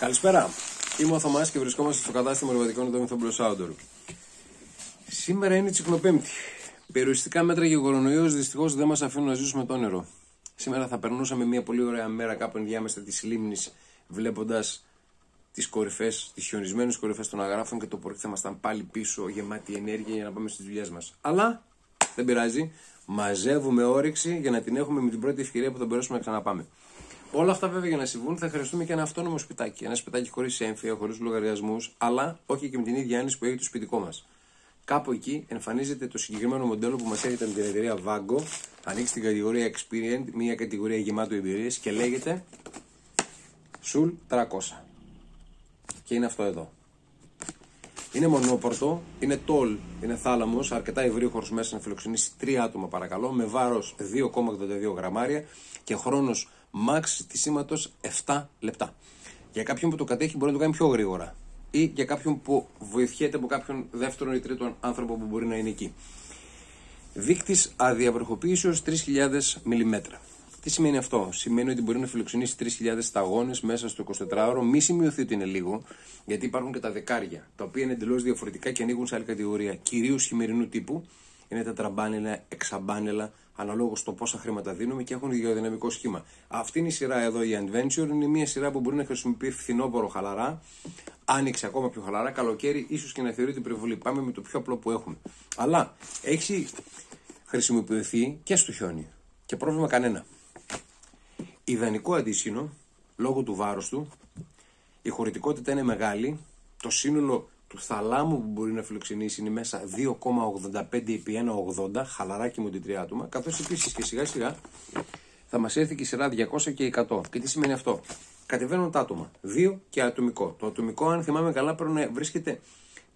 Καλησπέρα. Είμαι ο Θωμάς και βρισκόμαστε στο κατάστημα εργατικών εδώ Μυθόμπλο Outdoor. Σήμερα είναι τσικνοπέμπτη. Περιοριστικά μέτρα και κορονοϊό δυστυχώς δεν μας αφήνουν να ζήσουμε το όνειρο. Σήμερα θα περνούσαμε μια πολύ ωραία μέρα κάπου ενδιάμεσα της λίμνης, βλέποντας τις κορυφές, τις χιονισμένες κορυφές των αγράφων και το πρωί θα ήμασταν πάλι πίσω γεμάτοι ενέργεια για να πάμε στις δουλειές μας. Αλλά δεν πειράζει. Μαζεύουμε όρεξη για να την έχουμε με την πρώτη ευκαιρία που θα μπορέσουμε να ξαναπάμε. Όλα αυτά βέβαια για να συμβούν θα χρειαστούμε και ένα αυτόνομο σπιτάκι. Ένα σπιτάκι χωρίς έμφυα, χωρίς λογαριασμούς, αλλά όχι και με την ίδια άνεση που έχει το σπιτικό μας. Κάπου εκεί εμφανίζεται το συγκεκριμένο μοντέλο που μας έρχεται με την εταιρεία Vago. Ανοίξει την κατηγορία Experience, μια κατηγορία γεμάτο εμπειρίες και λέγεται Sul 300. Και είναι αυτό εδώ. Είναι μονόπορτο, είναι τόλ, είναι θάλαμος, αρκετά ευρύχωρο μέσα να φιλοξενήσει τρία άτομα παρακαλώ, με βάρος 2,82 γραμμάρια και χρόνος max της σήματος 7 λεπτά. Για κάποιον που το κατέχει μπορεί να το κάνει πιο γρήγορα ή για κάποιον που βοηθιέται από κάποιον δεύτερον ή τρίτον άνθρωπο που μπορεί να είναι εκεί. Δείκτης αδιαβροχοποίησεω 3.000 mm. Τι σημαίνει αυτό, Σημαίνει ότι μπορεί να φιλοξενήσει 3.000 σταγόνες μέσα στο 24ωρο, μη σημειωθεί ότι είναι λίγο, γιατί υπάρχουν και τα δεκάρια, τα οποία είναι εντελώς διαφορετικά και ανοίγουν σε άλλη κατηγορία, κυρίως χειμερινού τύπου. Είναι τετραμπάνελα, εξαμπάνελα, αναλόγως στο πόσα χρήματα δίνουμε και έχουν γεωδυναμικό σχήμα. Αυτή είναι η σειρά εδώ, η Adventure, είναι μια σειρά που μπορεί να χρησιμοποιεί φθινόπωρο χαλαρά, άνοιξε ακόμα πιο χαλαρά, καλοκαίρι ίσως και να θεωρείται υπερβολή. Πάμε με το πιο απλό που έχουμε. Αλλά έχει χρησιμοποιηθεί και στο χιόνι και πρόβλημα κανένα. Ιδανικό αντίσχυνο, λόγω του βάρους του, η χωρητικότητα είναι μεγάλη, το σύνολο του θαλάμου που μπορεί να φιλοξενήσει είναι μέσα 2,85 επί 1,80, χαλαρά και με την τρία άτομα, καθώς επίσης και σιγά σιγά θα μας έρθει και η σειρά 200 και 100. Και τι σημαίνει αυτό; Κατεβαίνουν τα άτομα, 2 και ατομικό. Το ατομικό, αν θυμάμαι καλά, πρέπει να βρίσκεται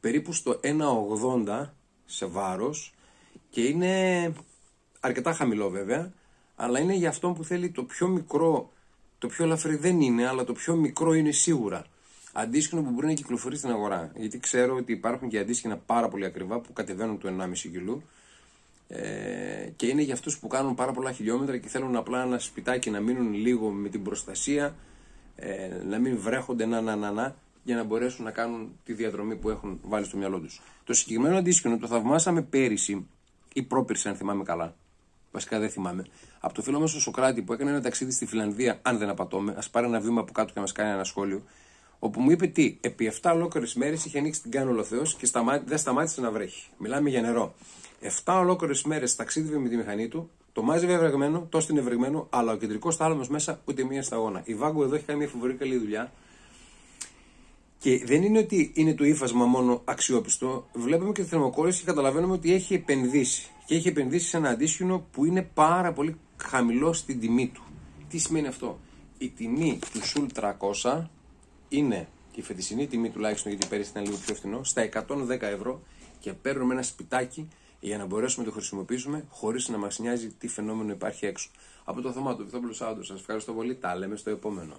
περίπου στο 1,80 σε βάρος και είναι αρκετά χαμηλό βέβαια, αλλά είναι για αυτόν που θέλει το πιο μικρό, το πιο ελαφρύ δεν είναι, αλλά το πιο μικρό είναι σίγουρα. Αντίστοιχο που μπορεί να κυκλοφορεί στην αγορά. Γιατί ξέρω ότι υπάρχουν και αντίστοιχα πάρα πολύ ακριβά που κατεβαίνουν το 1,5 κιλού. Ε, και είναι για αυτούς που κάνουν πάρα πολλά χιλιόμετρα και θέλουν απλά ένα σπιτάκι να μείνουν λίγο με την προστασία, ε, να μην βρέχονται να, να, να, να, για να μπορέσουν να κάνουν τη διαδρομή που έχουν βάλει στο μυαλό τους. Το συγκεκριμένο αντίστοιχο το θαυμάσαμε πέρυσι ή πρόπερσι, αν θυμάμαι καλά. Βασικά δεν θυμάμαι. Από το φίλο μας ο Σοκράτη που έκανε ένα ταξίδι στη Φιλανδία, αν δεν απατώμε, ας πάρει ένα βήμα από κάτω και μας κάνει ένα σχόλιο, όπου μου είπε τι, επί 7 ολόκληρες μέρες είχε ανοίξει την κάνω ο Θεός και δεν σταμάτησε να βρέχει. Μιλάμε για νερό. 7 ολόκληρες μέρες ταξίδευε με τη μηχανή του, το μάζευε ευρεγμένο, το στην ευρεγμένο, αλλά ο κεντρικός θάλαμος μέσα ούτε μία σταγόνα. Η Βάγκο εδώ έχει κάνει μια φοβερή καλή δουλειά. Και δεν είναι ότι είναι το ύφασμα μόνο αξιόπιστο. Βλέπουμε και τη θερμοκόρηση και καταλαβαίνουμε ότι έχει επενδύσει. Και έχει επενδύσει σε ένα αντίστοιχο που είναι πάρα πολύ χαμηλό στην τιμή του. Τι σημαίνει αυτό; Η τιμή του Σουλ 300 είναι η φετισινή τιμή τουλάχιστον γιατί πέρυσι ήταν λίγο πιο φθηνό, στα 110 ευρώ και παίρνουμε ένα σπιτάκι για να μπορέσουμε να το χρησιμοποιήσουμε χωρίς να μας νοιάζει τι φαινόμενο υπάρχει έξω. Από το θέμα του Βυθόπουλου Σάντος, σας ευχαριστώ πολύ. Τα λέμε στο επόμενο.